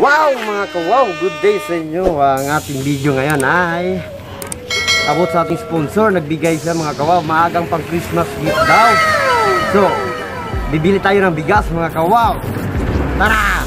Wow mga kawaw, good day sa inyo. Ang ating video ngayon ay abot sa ating sponsor. Nagbigay siya mga kawaw, maagang pang Christmas gift daw. So, bibili tayo ng bigas mga kawaw. Tara!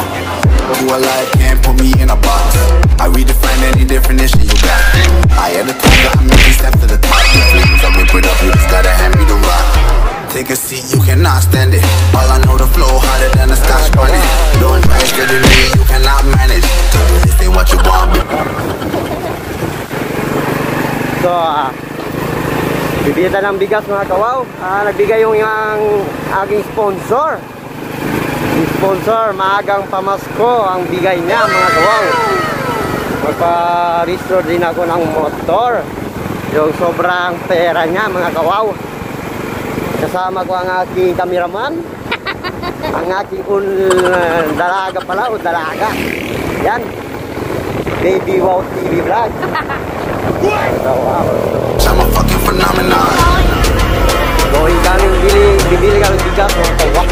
You. Who alive can't put me in a box. I redefine any definition you got. I am the tiger, I'm making steps to the top. The flames, I whip it up, you just gotta hand me the rock. Take a seat, you cannot stand it. All I know, the flow harder than a scotch bunny. Don't try studying me, you cannot manage. This ain't what you want. So, ah, bibili ng bigas mga kawaw. Ah, nagbigay yung, yung aking sponsor. Sponsor, maagang pamasko ang bigay niya mga kawaw. Magpa-restore din ako ng motor. Yung sobrang pera niya mga kawaw. Kasama ko ang aking cameraman. ang aking un, dalaga pala o dalaga. Yan. Baby Wow TV Vlog. So, wow. I'm a fucking phenomenon. Going kaming bili, bibili kami bigas mga kawak.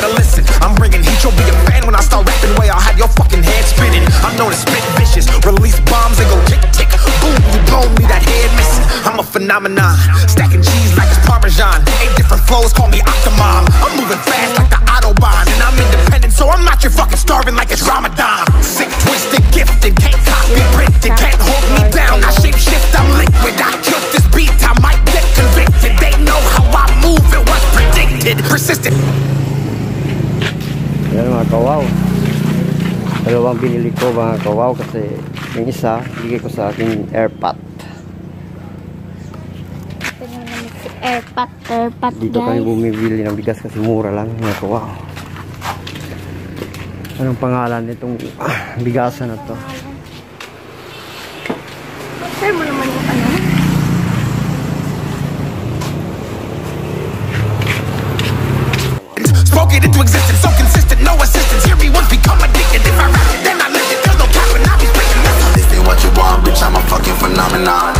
Better listen. I'm bringing heat. You'll be a fan when I start rapping. Way I'll have your fucking head spinning. I'm known as spit vicious. Release bombs and go tick tick. Boom, you blow me that head missing. I'm a phenomenon. Stacking cheese like it's Parmesan. Eight different flows, call me Octomom. I'm moving fast like the Autobahn. And I'm independent, so I'm not your fucking starving like it's Ramadan. Sick, twisted, gifted. Can't copy, printed. Can't hold me down. I shape shift, I'm liquid. I killed this beat. I might get convicted. They know how I move. It was predicted. Persistent. Kawaw. Dalawang binili ko mga kawaw kasi yung isa, bigay ko sa aking airpot. Airpat, Airpat Dito kami guys. bumibili ng bigas kasi mura lang mga kawaw. Anong pangalan nitong ah, bigasan na to? Share mo naman yung ano. Spoke it into existence, phenomenon.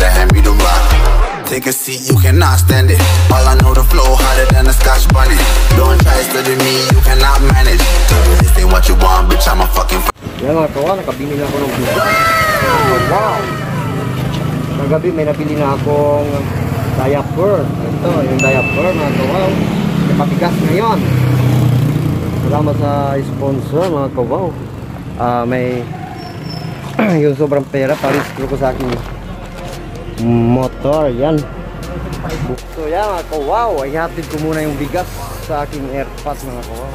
Gotta hand me the rock. Take a seat, you cannot stand it. All I know, the flow harder than a scotch bunny. Don't try study me, you cannot manage. This ain't what you want, bitch. I'm a fucking. Yan mga kawa, nakabili na ako ng bigas. Wow! Kagabi may nabili na akong diaper. Ito, yung diaper mga kawaw. May pabigas ngayon. Salamat sa sponsor mga kawaw. Ah, may yung sobrang pera para ko sa aking motor. Yan. So yan mga kawaw, ay ko muna yung bigas sa aking airpods mga kawaw.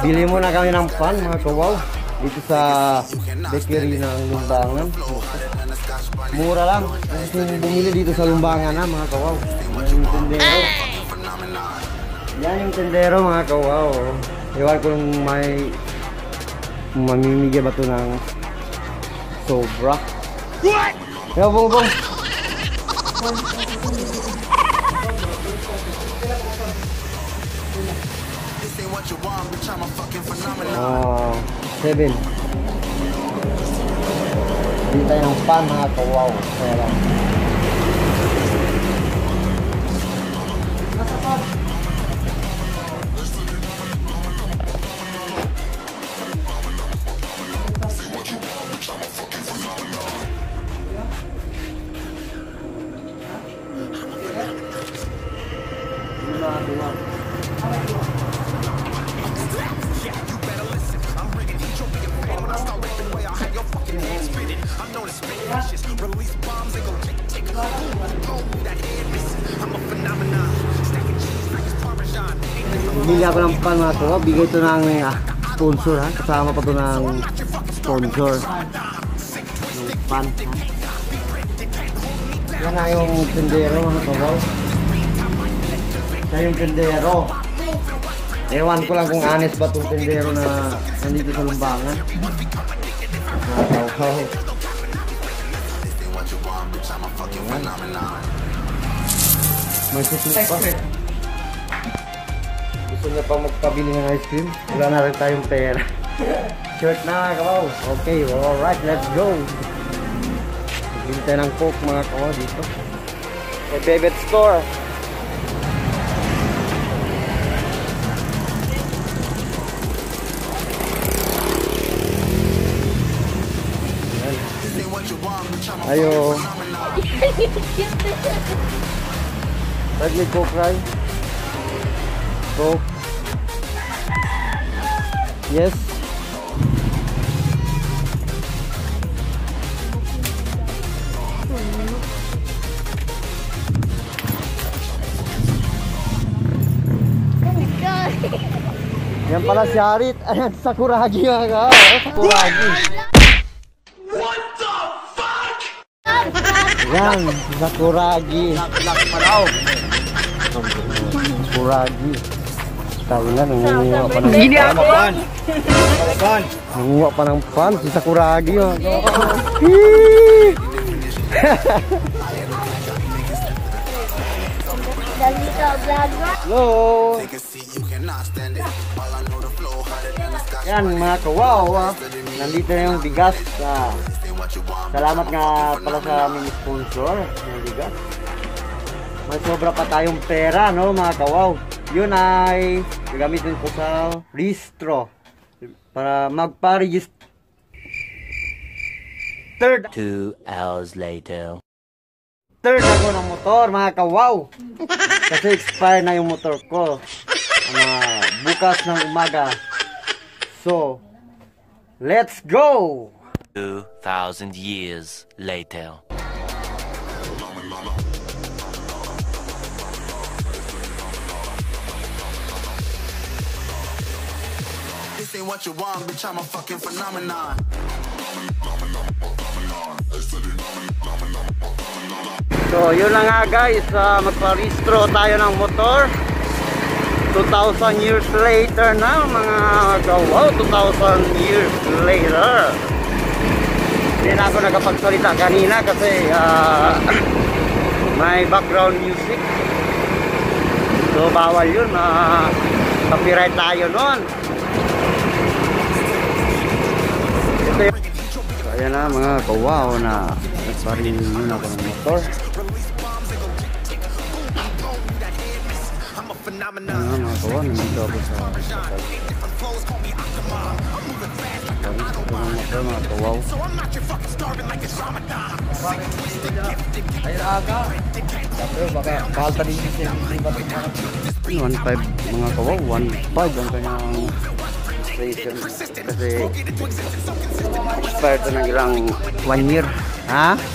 Bili muna kami ng pan mga kawaw dito sa bakery ng Lumbangan. Mura lang. Nyo bumili dito sa Lumbangan na mga kawaw. Yan yung tendero mga kawaw. Iwan kung may mamimigay ba ito ng sobra. What? Yo, bong bong. This ain't what you want, bitch. I'm a fucking phenomenon. Ah, seven. Bili tayo ng pan mga kawaw. Kaya lang. Bili ako ng pan mga kawaw. Bigay ito ng ah, sponsor ha. Kasama pa ito ng sponsor. Yung pan ha. Yan na yung tendero mga kawaw. Yan yung tendero. Ewan ko lang kung honest ba itong tendero na nandito sa lumbangan. Mga kawaw. May suslit pa. Gusto niya pa magpabili ng ice cream? Wala na rin tayong pera. Shirt na, kawaw. Okay, alright, let's go. Bili tayo ng coke mga kawaw dito. Sa Bebet Store. Ayo. Tag may coke, Ray. Coke. Yes. Yan pala si Harit. Ayan, Sakuragi nga ka. Oh, Sakuragi. Yan, si Sakuragi. Sakuragi. Tayo na, nangunguha pa ng pan. Nangunguha pa ng pan, si Sakuragi. Oh. Hii! Dali ka, vlogger. Hello! Take a seat, you cannot stand it. All I know, the flow harder than a scotch. Yan mga kawaw, ah. nandito na yung bigas. Ah. Salamat nga pala sa aming sponsor ng bigas. May sobra pa tayong pera, no, mga kawaw. Yun ay gagamitin ko sa restro para magpa-register. Third, Two hours later. third ako ng motor, mga kawaw. Kasi expire na yung motor ko. Mga bukas ng umaga. So, let's go! Two thousand years later. This ain't what you want, bitch. I'm a fucking phenomenon. So, yun lang nga guys, uh, magpa-restro tayo ng motor. 2,000 years later na mga gawaw, 2,000 years later. Hindi na ako nakapagsalita kanina kasi uh, may background music. So bawal yun. Uh, copyright tayo nun. Yun. So ayan na mga kawaw na nagparin muna ako ng motor. Ayan na mga kawaw na nandito ako sa, sa Parang ito ng motor mga kawaw. One five mga kawaw, one five ang kanyang station kasi expired to ng ilang one year. Ha? So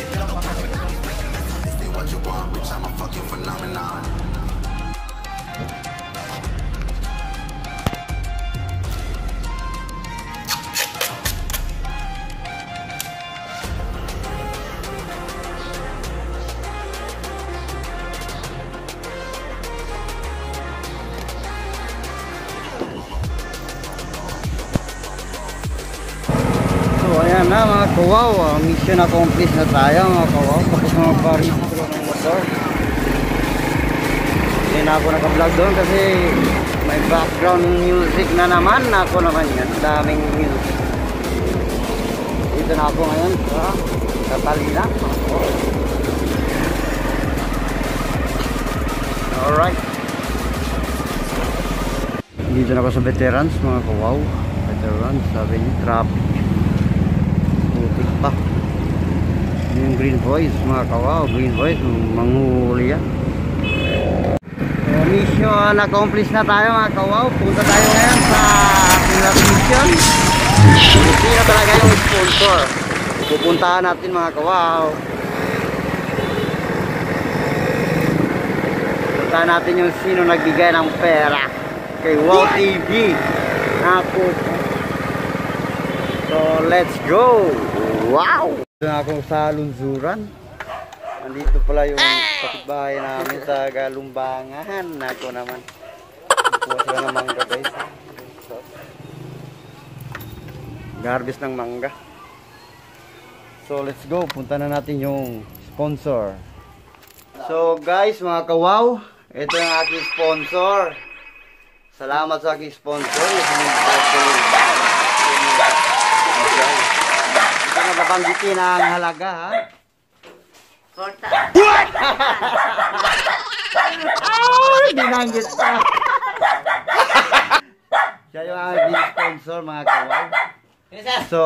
ayan na mga kawaw, ah, mission accomplished na tayo mga kawaw tapos mga parehistro ng motor. Hindi na ako naka-vlog doon kasi may background music na naman ako naman yan, daming music. Dito na ako ngayon sa Catalina. Alright. Dito na ako sa veterans mga kawaw. Veterans, sabi niya, traffic. Pa. Yun Yung green voice mga kawaw. Green voice, manghuli yan. So, mission accomplish na tayo mga kawaw. Punta tayo ngayon sa last mission. Hindi na talaga yung sponsor. Pupuntahan natin mga kawaw. Puntahan natin yung sino nagbigay ng pera kay Wow TV. Ako. So, let's go! Wow! Ito na akong sa Lunzuran. Nandito pala yung kapitbahay namin sa Galumbangan. Nako naman. Kuha sila ng mangga guys. Garbis ng mangga. So, let's go. Punta na natin yung sponsor. So, guys, mga kawaw. Ito yung aking sponsor. Salamat sa aking sponsor. Yung sinigay Hindi na babanggitin ang halaga, ha? Ay, binanggit pa. Siya yung aking sponsor, mga kawaw. So,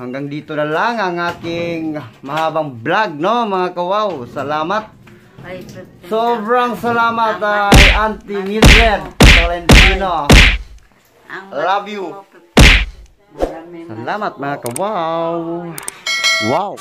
hanggang dito na lang ang aking mahabang vlog, no, mga kawaw. Salamat. Sobrang salamat kay Auntie Mildred Tolentino. Love you. Salamat mga kawaw. Wow.